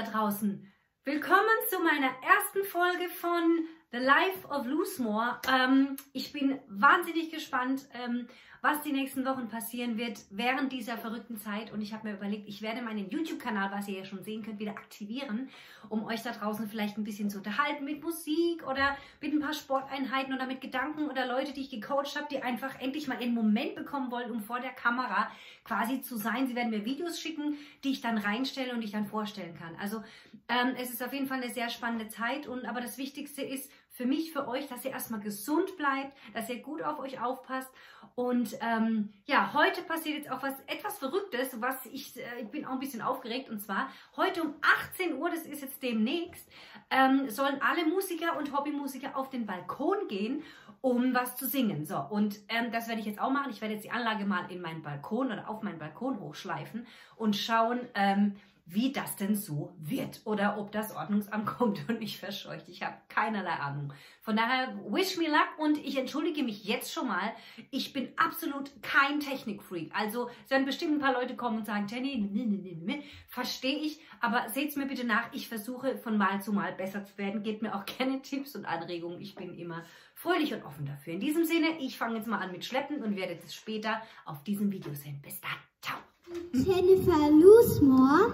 da draußen. Willkommen zu meiner ersten Folge von The Life of Loosemore. Ähm, ich bin wahnsinnig gespannt, ähm, was die nächsten Wochen passieren wird während dieser verrückten Zeit. Und ich habe mir überlegt, ich werde meinen YouTube-Kanal, was ihr ja schon sehen könnt, wieder aktivieren, um euch da draußen vielleicht ein bisschen zu unterhalten mit Musik oder mit ein paar Sporteinheiten oder mit Gedanken oder Leute, die ich gecoacht habe, die einfach endlich mal einen Moment bekommen wollen, um vor der Kamera quasi zu sein. Sie werden mir Videos schicken, die ich dann reinstelle und ich dann vorstellen kann. Also ähm, es ist auf jeden Fall eine sehr spannende Zeit. Und aber das Wichtigste ist, für mich, für euch, dass ihr erstmal gesund bleibt, dass ihr gut auf euch aufpasst. Und ähm, ja, heute passiert jetzt auch was etwas Verrücktes, was ich, äh, ich bin auch ein bisschen aufgeregt. Und zwar heute um 18 Uhr, das ist jetzt demnächst, ähm, sollen alle Musiker und Hobbymusiker auf den Balkon gehen, um was zu singen. So, und ähm, das werde ich jetzt auch machen. Ich werde jetzt die Anlage mal in meinen Balkon oder auf meinen Balkon hochschleifen und schauen, ähm, wie das denn so wird oder ob das Ordnungsamt kommt und mich verscheucht. Ich habe keinerlei Ahnung. Von daher, wish me luck und ich entschuldige mich jetzt schon mal. Ich bin absolut kein Technikfreak. Also es werden bestimmt ein paar Leute kommen und sagen, Jenny, verstehe ich, aber seht es mir bitte nach. Ich versuche von Mal zu Mal besser zu werden. Gebt mir auch gerne Tipps und Anregungen. Ich bin immer fröhlich und offen dafür. In diesem Sinne, ich fange jetzt mal an mit Schleppen und werde es später auf diesem Video sehen. Bis dann. Ciao. Jennifer Loosemore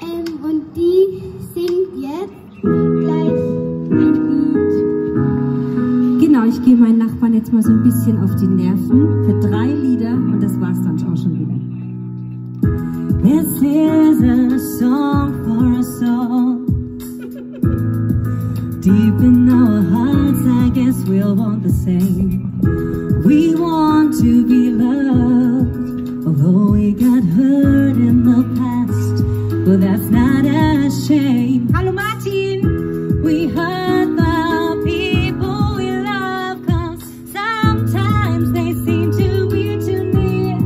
ähm, und die singt jetzt gleich ein Lied. Genau, ich gehe meinen Nachbarn jetzt mal so ein bisschen auf die Nerven für drei Lieder und das war's dann auch schon wieder. This is a song for us all. Deep in our hearts, I guess we'll want the same. We want But that's not a shame. Hallo Martin! We hurt the people we love, cause sometimes they seem to be too near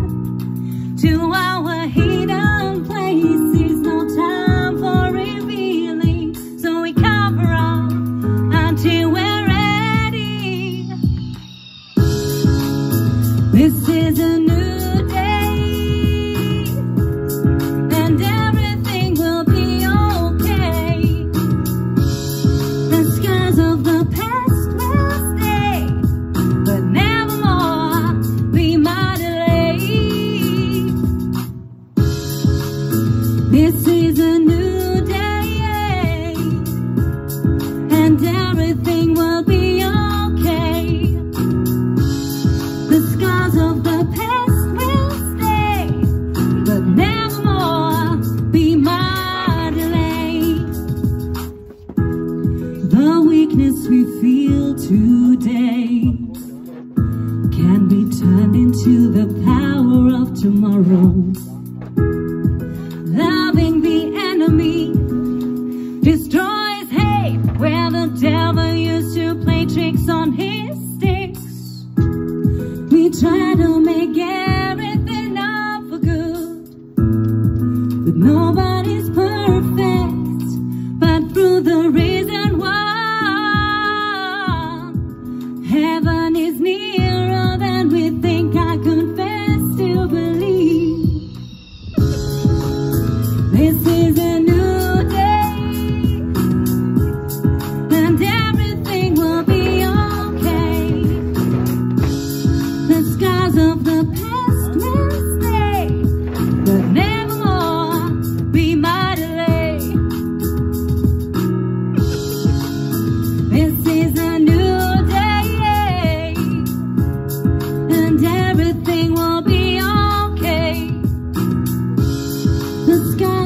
to our hidden places. No time for revealing, so we cover up until we're ready. This is a new everything will be okay. The scars of the past will stay, but nevermore be my delay. The weakness we feel today can be turned into the power of tomorrow.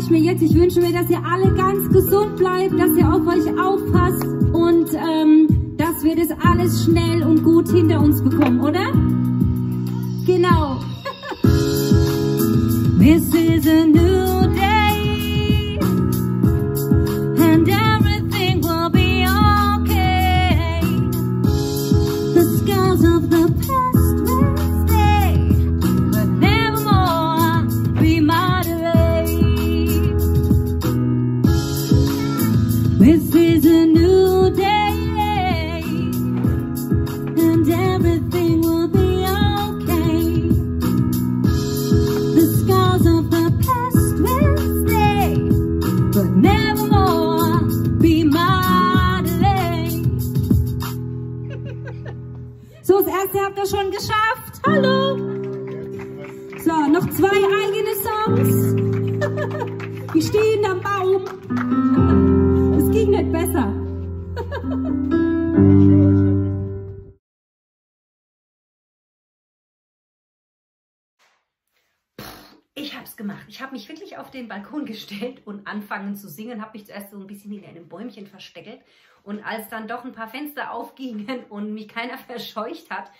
Ich mir jetzt. Ich wünsche mir, dass ihr alle ganz gesund bleibt, dass ihr auf euch aufpasst und ähm, dass wir das alles schnell und gut hinter uns bekommen, oder? Genau. This is a new This is a new day, and everything will be okay. The scars of the past will stay, but nevermore be my. So, das erste habt ihr schon geschafft. Hallo. So, noch zwei eigene Songs. Die stehen am Baum. Ging nicht besser. Ich habe es gemacht. Ich habe mich wirklich auf den Balkon gestellt und anfangen zu singen. Habe mich zuerst so ein bisschen in einem Bäumchen versteckelt. Und als dann doch ein paar Fenster aufgingen und mich keiner verscheucht hat,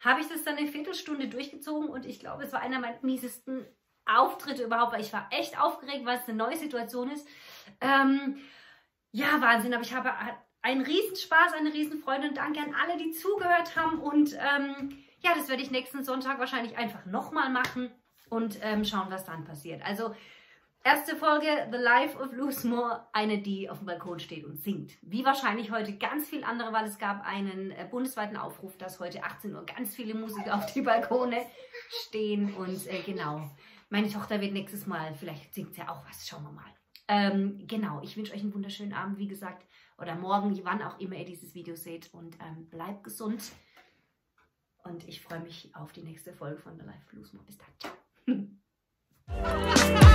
habe ich das dann eine Viertelstunde durchgezogen. Und ich glaube, es war einer meiner miesesten Auftritte überhaupt, weil ich war echt aufgeregt, weil es eine neue Situation ist. Ähm, ja, Wahnsinn. Aber ich habe einen Riesenspaß, eine Riesenfreude und danke an alle, die zugehört haben. Und ähm, ja, das werde ich nächsten Sonntag wahrscheinlich einfach nochmal machen und ähm, schauen, was dann passiert. Also, erste Folge, The Life of Loosemore, eine, die auf dem Balkon steht und singt. Wie wahrscheinlich heute ganz viel andere, weil es gab einen äh, bundesweiten Aufruf, dass heute 18 Uhr ganz viele Musiker auf die Balkone stehen. Und äh, genau, meine Tochter wird nächstes Mal, vielleicht singt sie auch was, schauen wir mal. Ähm, genau, ich wünsche euch einen wunderschönen Abend, wie gesagt, oder morgen, wann auch immer ihr dieses Video seht. Und ähm, bleibt gesund. Und ich freue mich auf die nächste Folge von The Life Loosemore. Bis dann. Ciao.